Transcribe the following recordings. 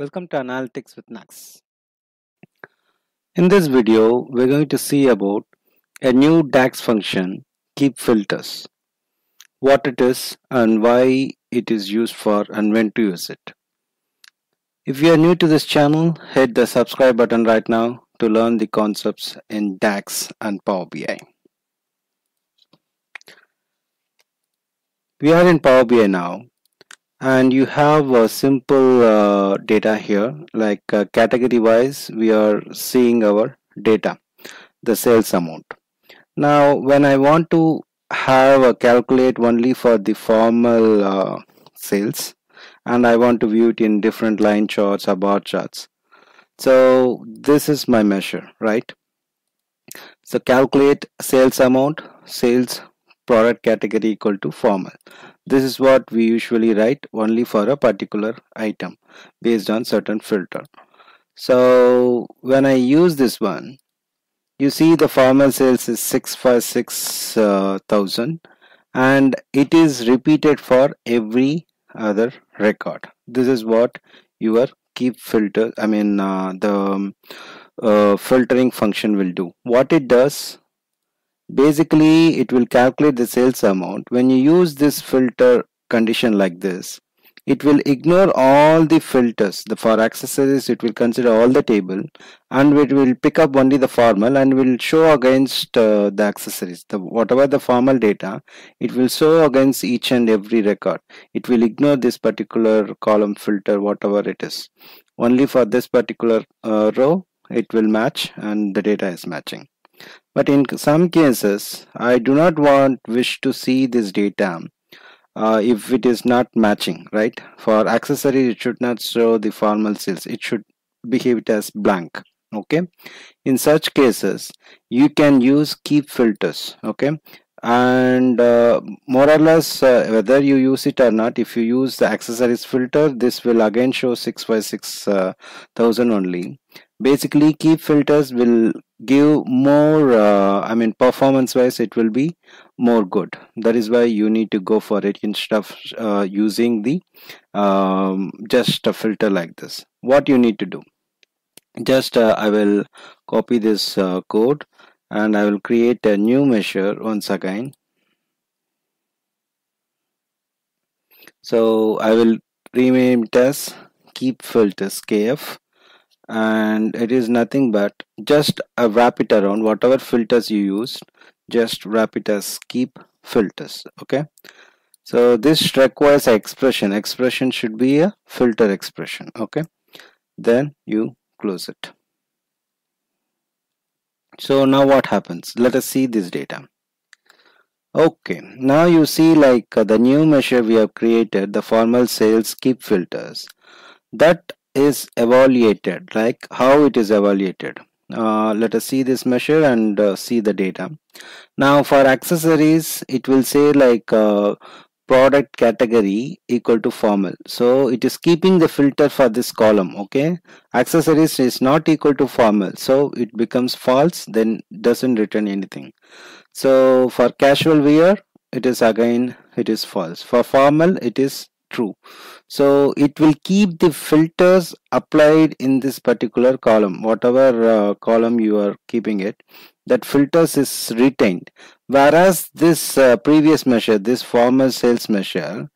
Welcome to Analytics with Nags. In this video, we're going to see about a new DAX function, keep filters, what it is and why it is used for and when to use it. If you are new to this channel, hit the subscribe button right now to learn the concepts in DAX and Power BI. We are in Power BI now and you have a simple uh, data here. Like uh, category wise we are seeing our data the sales amount. Now when I want to have a calculate only for the formal uh, sales and I want to view it in different line charts or bar charts. So this is my measure right? So calculate sales amount sales product category equal to formal this is what we usually write only for a particular item based on certain filter. So when I use this one, you see the formal sales is 656,000 uh, and it is repeated for every other record. This is what your keep filter, I mean uh, the um, uh, filtering function will do. What it does, basically it will calculate the sales amount. When you use this filter condition like this it will ignore all the filters. The for accessories it will consider all the table and it will pick up only the formal and will show against uh, the accessories. The whatever the formal data it will show against each and every record. It will ignore this particular column filter whatever it is. Only for this particular uh, row it will match and the data is matching but in some cases, I do not want wish to see this data uh, if it is not matching, right? For accessories, it should not show the formal sales. It should behave as blank okay in such cases you can use keep filters okay and uh, more or less uh, whether you use it or not if you use the accessories filter this will again show 656 thousand only basically keep filters will give more uh, i mean performance wise it will be more good. That is why you need to go for it instead of uh, using the um, just a filter like this. What you need to do? Just uh, i will copy this uh, code and i will create a new measure once again. So i will rename it as keep filters kf and it is nothing but just wrap it around. Whatever filters you used just wrap it as keep filters okay? So this requires expression. Expression should be a filter expression okay? Then you close it. So now what happens? Let us see this data. Okay now you see like uh, the new measure we have created the formal sales keep filters. That is evaluated like how it is evaluated. Uh, let us see this measure and uh, see the data. Now for accessories it will say like uh, product category equal to formal. So it is keeping the filter for this column okay? Accessories is not equal to formal so it becomes false then doesn't return anything. So for casual wear it is again it is false. For formal it is true. So it will keep the filters applied in this particular column whatever uh, column you are keeping it that filters is retained. Whereas this uh, previous measure this formal sales measure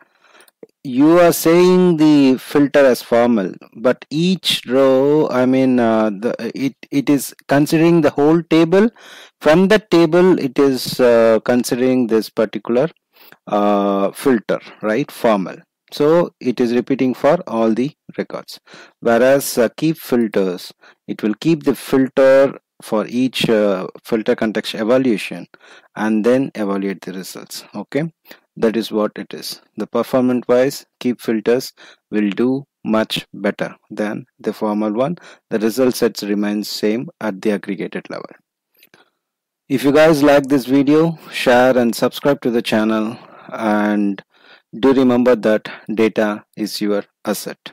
you are saying the filter as formal but each row i mean uh, the it it is considering the whole table. From the table it is uh, considering this particular uh, filter right formal so it is repeating for all the records. Whereas uh, keep filters it will keep the filter for each uh, filter context evaluation and then evaluate the results. Okay? That is what it is. The performance wise keep filters will do much better than the formal one. The result sets remains same at the aggregated level. If you guys like this video share and subscribe to the channel and do remember that data is your asset